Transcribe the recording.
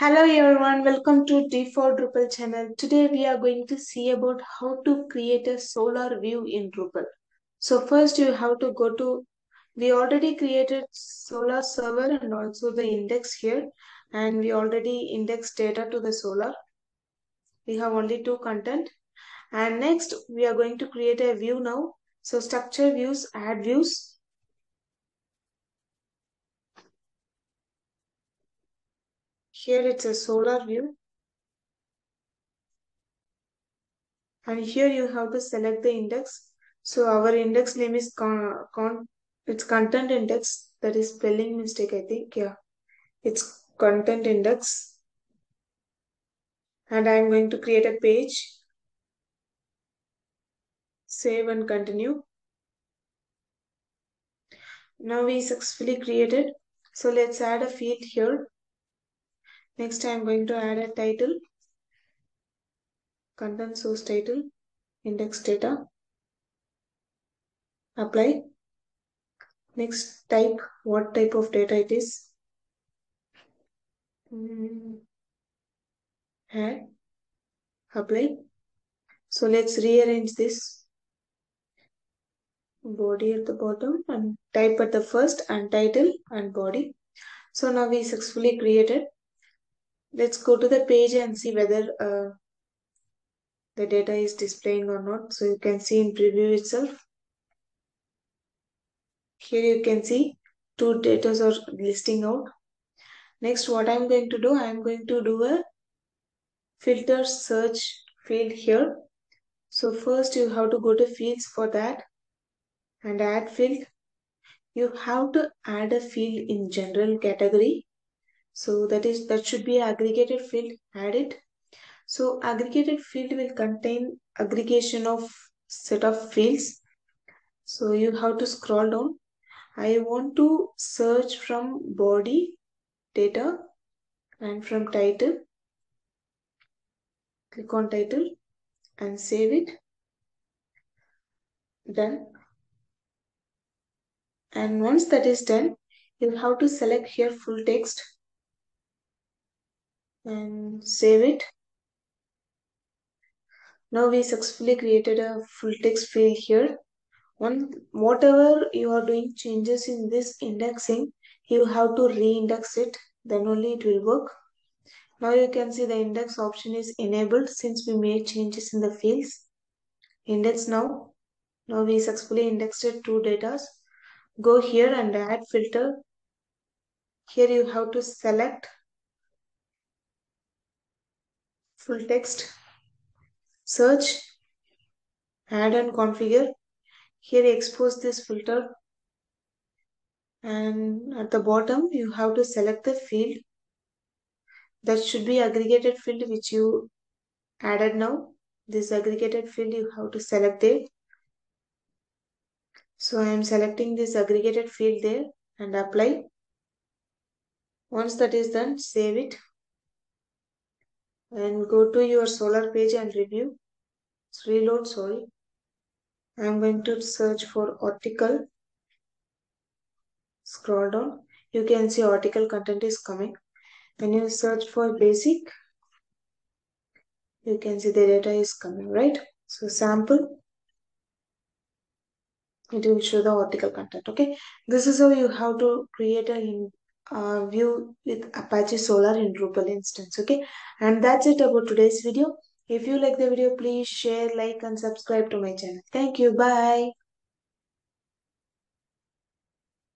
Hello everyone, welcome to D4 Drupal channel. Today we are going to see about how to create a Solr view in Drupal. So first you have to go to, we already created Solr server and also the index here and we already indexed data to the Solr. We have only two content and next we are going to create a view now. So structure views, add views Here it's a Solr view. And here you have to select the index. So our index name is con, con it's content index. That is spelling mistake, I think. Yeah. It's content index. And I'm going to create a page. Save and continue. Now we successfully created. So let's add a field here. Next, I'm going to add a title, content source title, index data, apply. Next, type what type of data it is. Mm. Add, apply. So let's rearrange this body at the bottom and type at the first and title and body. So now we successfully created let's go to the page and see whether uh, the data is displaying or not. So you can see in preview itself. Here you can see two data are listing out. Next, what I'm going to do, I'm going to do a filter search field here. So first you have to go to fields for that and add field. You have to add a field in general category so that is that should be aggregated field. Add it. So aggregated field will contain aggregation of set of fields. So you have to scroll down. I want to search from body data and from title. Click on title and save it. Done. And once that is done, you have to select here full text and save it. Now we successfully created a full text field here. One, whatever you are doing changes in this indexing, you have to re-index it, then only it will work. Now you can see the index option is enabled since we made changes in the fields. Index now. Now we successfully indexed two data. Go here and add filter. Here you have to select full text, search, add and configure. Here expose this filter and at the bottom you have to select the field that should be aggregated field which you added now. This aggregated field you have to select it. So I am selecting this aggregated field there and apply. Once that is done, save it and go to your Solr page and review. Reload, sorry. I'm going to search for article. Scroll down. You can see article content is coming. When you search for basic, you can see the data is coming, right? So sample, it will show the article content, okay? This is how you have to create a uh, view with Apache Solr in Drupal instance. Okay. And that's it about today's video. If you like the video, please share, like and subscribe to my channel. Thank you. Bye.